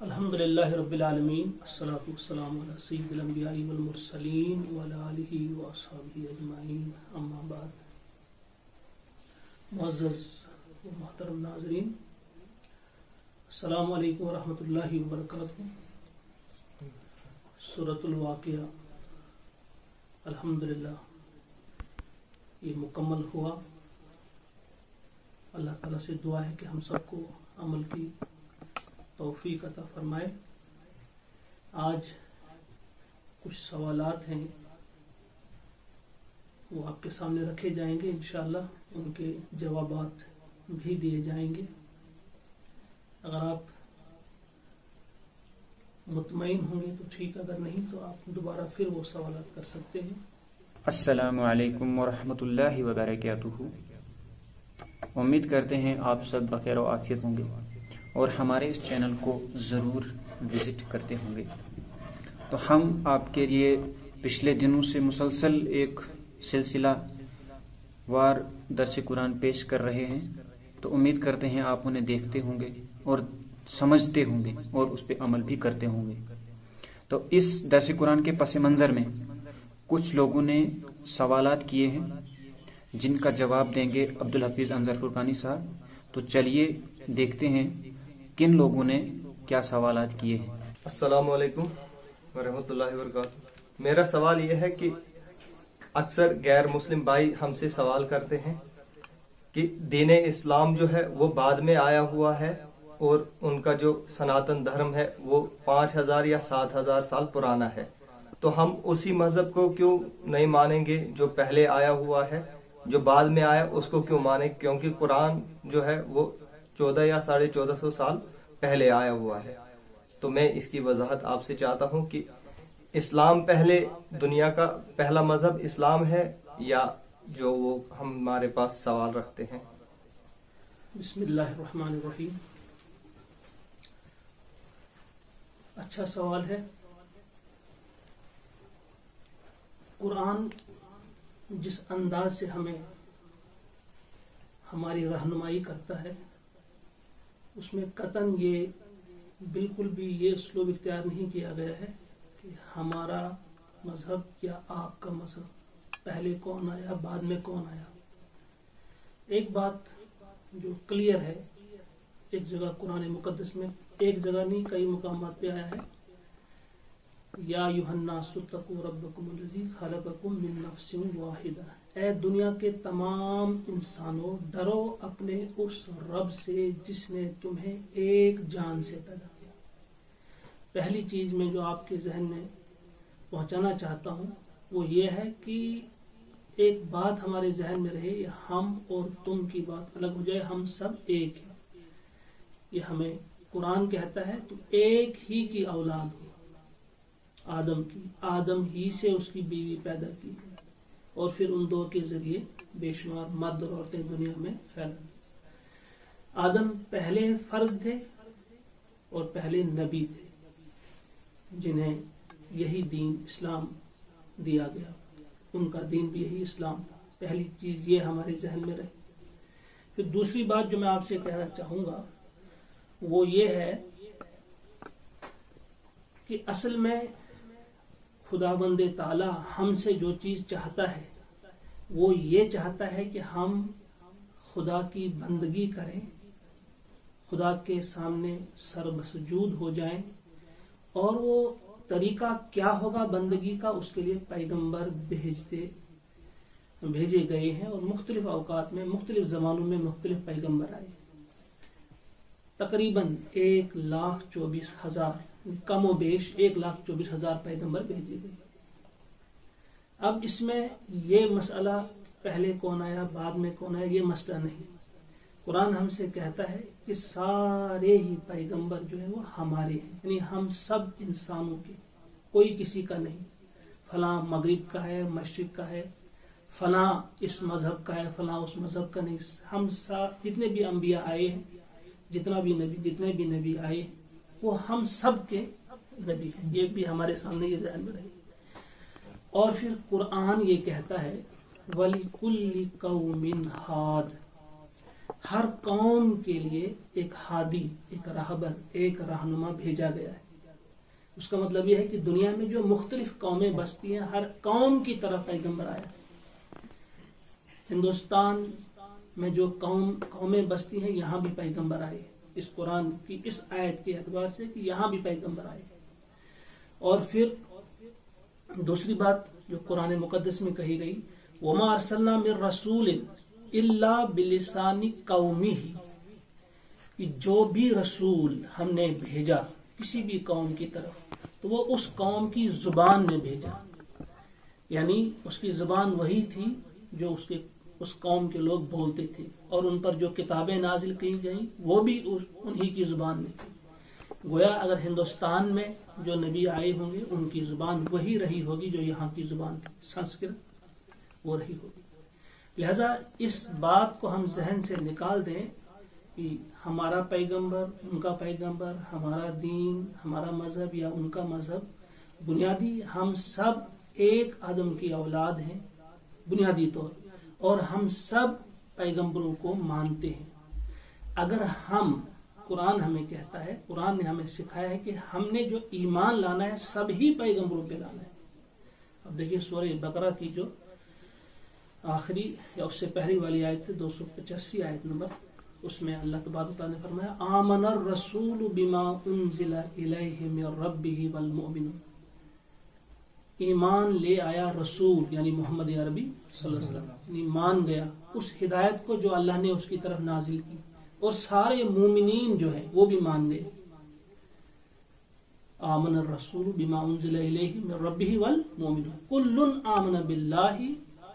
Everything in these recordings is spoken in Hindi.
अल्हम्दुलिल्लाहि रब्बिल आलमीन, अस्सलातु वस्सलामु अला सय्यिदिल अंबिया'i वल मुरसलीन व अला आलिहि व अस्हाबिहि अजमाइन अम्मा बाद। मुअज़्ज़ज़ व मोहतरम नाज़रीन, अस्सलामु अलैकुम व रहमतुल्लाहि व बरकातुहू। सूरतुल वाक़िया। अल्हम्दुलिल्लाह। ये मुकम्मल हुआ। अल्लाह ताला से दुआ है कि हम सबको अमल की तौफीक अता फरमाए। आज कुछ सवालात हैं, वो आपके सामने रखे जाएँगे इंशाल्लाह। उनके जवाबात भी दिए जाएँगे। अगर आप मुतमिन होंगे तो ठीक, अगर नहीं तो आप दोबारा फिर वो सवालात कर सकते हैं। अस्सलामु अलैकुम वरहमतुल्लाहि वबरकातुहू। उम्मीद करते हैं आप सब बखैर आफियत होंगे। और हमारे इस चैनल को ज़रूर विज़िट करते होंगे। तो हम आपके लिए पिछले दिनों से मुसलसल एक सिलसिला वार दरस कुरान पेश कर रहे हैं। तो उम्मीद करते हैं आप उन्हें देखते होंगे और समझते होंगे और उस पर अमल भी करते होंगे। तो इस दरस कुरान के पस मंज़र में कुछ लोगों ने सवालात किए हैं, जिनका जवाब देंगे अब्दुल हफीज अंजर फुरकानी साहब। तो चलिए देखते हैं किन लोगों ने क्या सवाल किए हैं? असलकुम वरहमतुल्लाहि वबरकातुहू। मेरा सवाल यह है कि अक्सर गैर मुस्लिम भाई हमसे सवाल करते हैं कि दीन इस्लाम जो है, वो बाद में आया हुआ है और उनका जो सनातन धर्म है, वो पाँच हज़ार या सात हज़ार साल पुराना है। तो हम उसी मज़हब को क्यों नहीं मानेंगे जो पहले आया हुआ है, जो बाद में आया, उसको क्यों माने? क्योंकि कुरान जो है, वो चौदह या साढ़े चौदह सौ साल पहले आया हुआ है। तो मैं इसकी वजाहत आपसे चाहता हूँ कि इस्लाम पहले दुनिया का पहला मज़हब इस्लाम है या जो वो हम हमारे पास सवाल रखते हैं। अच्छा सवाल है। कुरान जिस अंदाज से हमें हमारी रहनुमाई करता है उसमें कतन ये बिल्कुल भी ये स्लोब इख्तियार नहीं किया गया है कि हमारा मज़हब या आपका मज़हब पहले कौन आया, बाद में कौन आया। एक बात जो क्लियर है, एक जगह कुरान मुकदस में, एक जगह नहीं, कई मुकाम पे आया है। या युहन्ना सुतकु रब्बकुम खलककुम मिन नफ्सिन वाहिदा। ए दुनिया के तमाम इंसानों, डरो अपने उस रब से जिसने तुम्हें एक जान से पैदा किया। पहली चीज़ में जो आपके जहन में पहुंचाना चाहता हूँ, वो ये है कि एक बात हमारे जहन में रहे हम और तुम की बात अलग हो जाए, हम सब एक हैं। ये हमें कुरान कहता है, तुम एक ही की औलाद हो, आदम की, आदम ही से उसकी बीवी पैदा की और फिर उन दो के ज़रिए बेशुमार मर्द और औरतें दुनिया में फैल आदम पहले फर्द थे और पहले नबी थे, जिन्हें यही दीन इस्लाम दिया गया। उनका दीन भी यही इस्लाम था। पहली चीज़ ये हमारे जहन में रहे। फिर दूसरी बात जो मैं आपसे कहना चाहूँगा, वो ये है कि असल में खुदाबंद ताला हमसे जो चीज़ चाहता है, वो ये चाहता है कि हम खुदा की बंदगी करें, खुदा के सामने सर्वसजूद हो जाएँ, और वो तरीका क्या होगा बंदगी का उसके लिए पैगंबर भेजते, भेजे गए हैं, और मुख्तलिफ़ अवकात में, मुख्तलिफ़ जमानों में मुख्तलिफ़ पैगंबर आए। तकरीबन एक लाख चौबीस हज़ार कमो बेश एक लाख चौबीस हज़ार पैगंबर भेजे गए। अब इसमें ये मसला पहले कौन आया, बाद में कौन आया, ये मसला नहीं। कुरान हमसे कहता है कि सारे ही पैगंबर जो है वो हमारे हैं। यानी हम सब इंसानों के, कोई किसी का नहीं। फला मगरिब का है, मशरक का है, फला इस मज़हब का है, फला उस मज़हब का नहीं। हम जितने भी अम्बिया आए हैं, जितना भी नबी, जितने भी नबी आए वो हम सब के नबी हैं। ये भी हमारे सामने, ये जहन में रहे और फिर कुरान ये कहता है, वली कुल्ली कौमिन हाद। हर कौम के लिए एक हादी, एक राहबर, एक रहनुमा भेजा गया है। उसका मतलब यह है कि दुनिया में जो मुख्तलिफ़ कौमें बसती हैं, हर कौम की तरफ़ पैगंबर आया हिंदुस्तान में जो कौम, कौमें बसती हैं, यहाँ भी पैगंबर आए इस कुरान की, इस आयत के अतबार से कि यहाँ भी पैगंबर आए और फिर दूसरी बात जो कुरान मुकदस में कही गई, वमा मिर रसूल इल्ला बिलिसानी कौमी ही कि जो भी रसूल हमने भेजा किसी भी कौम की तरफ़ तो वो उस कौम की ज़ुबान में भेजा। यानी उसकी ज़ुबान वही थी जो उसके, उस कौम के लोग बोलते थे। और उन पर जो किताबें नाजिल की गई, वो भी उन्हीं की ज़ुबान में गोया अगर हिंदुस्तान में जो नबी आए होंगे, उनकी ज़ुबान वही रही होगी जो यहाँ की ज़ुबान संस्कृत, वो रही होगी। लिहाजा इस बात को हम जहन से निकाल दें कि हमारा पैगंबर, उनका पैगंबर, हमारा दीन, हमारा मज़हब या उनका मज़हब, बुनियादी हम सब एक आदम की औलाद हैं, बुनियादी तौर। और हम सब पैगंबरों को मानते हैं। अगर हम, कुरान हमें कहता है, कुरान ने हमें सिखाया है कि हमने जो ईमान लाना है सभी पैगंबरों पे लाना है। अब देखिए सूर्य बकरा की जो आखिरी या उससे पहली वाली आयत है, दो सौ पचासी आयत नंबर, उसमें अल्लाह तबारक ने फरमाया, आमन रसूल बिमा इलैहि मिन रब्बिही वल मुमिनून। ईमान ले आया रसूल, यानी मोहम्मद अरबी यानी मान गया, उस हिदायत को जो अल्लाह ने उसकी तरफ़ नाजिल की। और सारे मोमिनीन जो है, वो भी मान गए। आमन रसूल बिमा रबी वल मोमिन कुल्लुन आमन बिल्लाही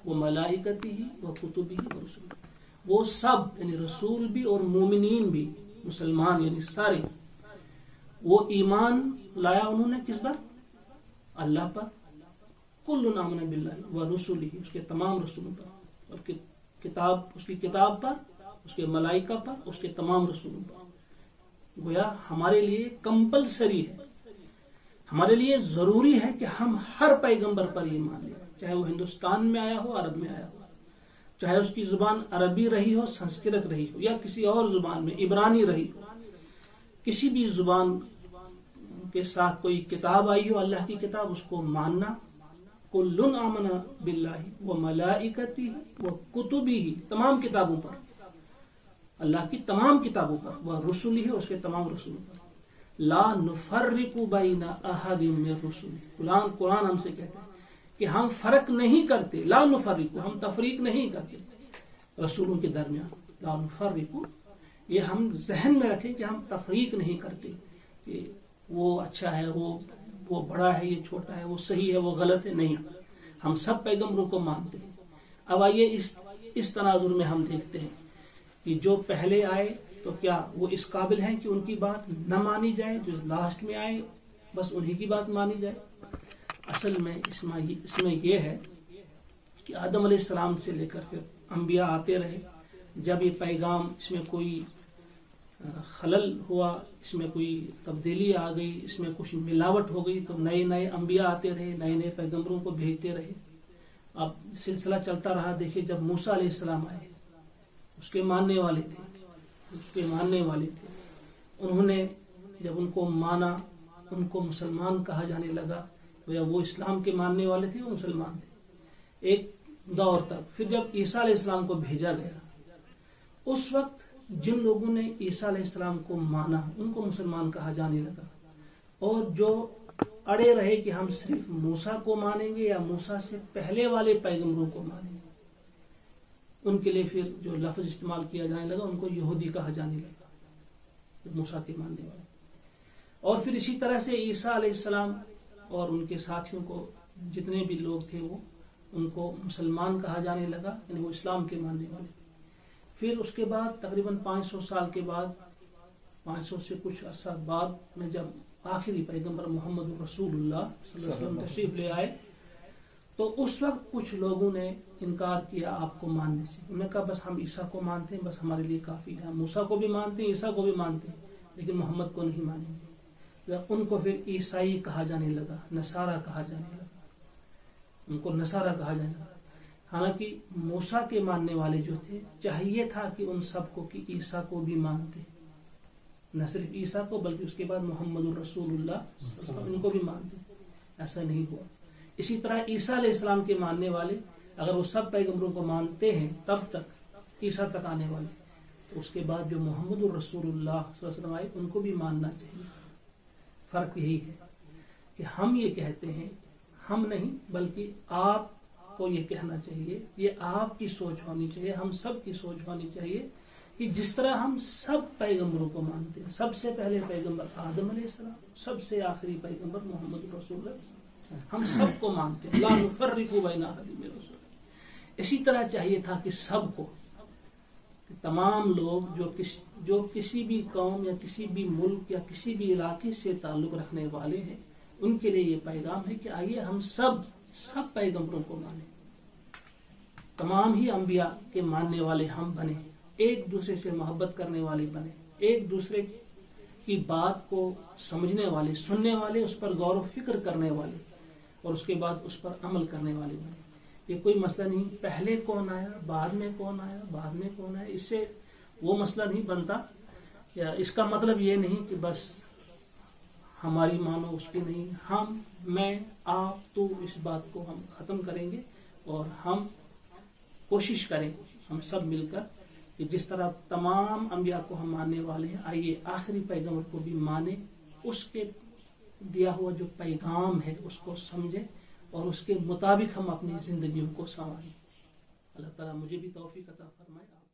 व मलाइकती व कुतुबी व रसूल वो सब, यानी रसूल भी और मोमिन भी, मुसलमान, यानी सारे, वो ईमान लाया उन्होंने किस पर अल्लाह पर। कुल्लु नामन बिल्ला व रसूल, उसके तमाम रसूलों पर। और किताब, उसकी किताब पर, उसके मलाइका पर, उसके तमाम रसूलों पर। गोया, हमारे लिए कंपलसरी है। हमारे लिए ज़रूरी है कि हम हर पैगंबर पर ये मान लें। चाहे वो हिंदुस्तान में आया हो, अरब में आया हो। चाहे उसकी ज़ुबान अरबी रही हो, संस्कृत रही हो, या किसी और ज़ुबान में इबरानी रही हो। किसी भी ज़ुबान के साथ कोई किताब आई हो, अल्लाह की किताब, उसको मानना कुल्लुन आमना बिल्लाही व मलाइकती व कुतुबी तमाम किताबों पर। अल्लाह की तमाम किताबों पर, वह रसुल है उसके तमाम रसूलों पर। ला नुफर्रिकु बैना अहदिम रसूल। कुरान कुरान हमसे कहते हैं कि हम फ़र्क नहीं करते। ला नुफर्रिकु, हम तफरीक नहीं करते रसूलों के दरमियान। ला नुफर्रिकु, ये हम जहन में रखें कि हम तफरीक नहीं करते। कि वो अच्छा है, वो वो बड़ा है, ये छोटा है, वो सही है, वो गलत है, नहीं। हम सब पैगम्बरों को मानते हैं। अब आइए इस इस तनाजुर में हम देखते हैं कि जो पहले आए तो क्या वो इस काबिल हैं कि उनकी बात न मानी जाए, जो लास्ट में आए, बस उन्हीं की बात मानी जाए? असल में इसमें इसमें यह है कि आदम सलाम से लेकर फिर अम्बिया आते रहे। जब ये पैगाम, इसमें कोई खलल हुआ, इसमें कोई तब्दीली आ गई, इसमें कुछ मिलावट हो गई तो नए नए अम्बिया आते रहे नए नए पैगम्बरों को भेजते रहे। अब सिलसिला चलता रहा, देखिए जब मूसा सलाम आए, उसके मानने वाले थे, उसके मानने वाले थे। उन्होंने जब उनको माना, उनको मुसलमान कहा जाने लगा तो या वो इस्लाम के मानने वाले थे वो मुसलमान थे? एक दौर तक, फिर जब ईसा इस्लाम को भेजा गया, उस वक्त जिन लोगों ने ईसा इस्लाम को माना, उनको मुसलमान कहा जाने लगा। और जो अड़े रहे कि हम सिर्फ़ मूसा को मानेंगे या मूसा से पहले वाले पैगम्बरों को मानेंगे, उनके लिए फिर जो लफ्ज इस्तेमाल किया जाने लगा, उनको यहूदी कहा जाने लगा मूसा के मानने वाले। और फिर इसी तरह से ईसा सलाम और उनके साथियों को, जितने भी लोग थे वो, उनको मुसलमान कहा जाने लगा, यानी वो इस्लाम के मानने वाले। फिर उसके बाद, तकरीबन 500 साल के बाद 500 से कुछ अरसा बाद में जब आखिरी पैगंबर मोहम्मद रसूलुल्लाह तशरीफ़ ले आए तो उस वक्त कुछ लोगों ने इनकार किया आपको मानने से। उन्होंने कहा, बस हम ईसा को मानते हैं, बस हमारे लिए काफ़ी है। मूसा को भी मानते हैं, ईसा को भी मानते हैं, लेकिन मोहम्मद को नहीं मानेंगे। उनको फिर ईसाई कहा जाने लगा, नसारा कहा जाने लगा। उनको नसारा कहा जाने लगा। हालाँकि मूसा के मानने वाले जो थे, चाहिए था कि उन सबको कि ईसा को भी मानते। न सिर्फ़ ईसा को, बल्कि उसके बाद मोहम्मद रसूलुल्लाह इनको भी मानते। ऐसा नहीं हुआ। इसी तरह ईसा इस्लाम के मानने वाले, अगर वो सब पैगम्बरों को मानते हैं, तब तक ईसा तक आने वाले। तो उसके बाद जो मोहम्मद रसूलुल्लाह आए, उनको भी मानना चाहिए। फ़र्क यही है कि हम ये कहते हैं, हम नहीं, बल्कि आप को ये कहना चाहिए, ये आपकी सोच होनी चाहिए, हम सब की सोच होनी चाहिए कि जिस तरह हम सब पैगंबरों को मानते हैं, सबसे पहले पैगंबर आदम सलाम, सबसे आखिरी पैगंबर मोहम्मद रसूल हम सबको मानते हैं। इसी तरह चाहिए था कि सबको तमाम लोग जो किस, जो किसी भी कौम या किसी भी मुल्क या किसी भी इलाके से ताल्लुक रखने वाले हैं, उनके लिए ये पैगाम है कि आइए हम सब सब पैगंबरों को माने। तमाम ही अंबिया के मानने वाले हम बने एक दूसरे से मोहब्बत करने वाले बने एक दूसरे की बात को समझने वाले, सुनने वाले, उस पर गौर फ़िक्र करने वाले और उसके बाद उस पर अमल करने वाले बने। ये कोई मसला नहीं, पहले कौन आया, बाद में कौन आया, बाद में कौन आया, इससे वो मसला नहीं बनता। या इसका मतलब ये नहीं कि बस हमारी मानो उसकी नहीं। हम, मैं, आप तो इस बात को हम खत्म करेंगे और हम कोशिश करें हम सब मिलकर, कि जिस तरह तमाम अंबिया को हम मानने वाले हैं, आइए आखिरी पैगंबर को भी माने, उसके दिया हुआ जो पैगाम है, उसको समझे और उसके मुताबिक हम अपनी ज़िंदगी को संवारें। अल्लाह ताला मुझे भी तोफ़ी अता फरमाए।